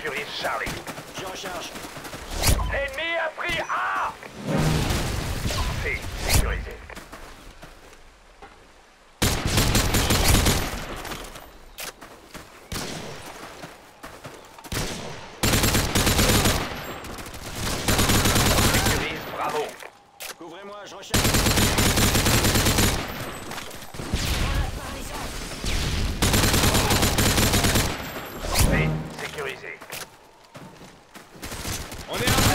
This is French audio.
sécurise Charlie. J'y recharge. Ennemi a pris A C'est sécurisé. Sécurise Bravo. Couvrez-moi, je recharge. On est un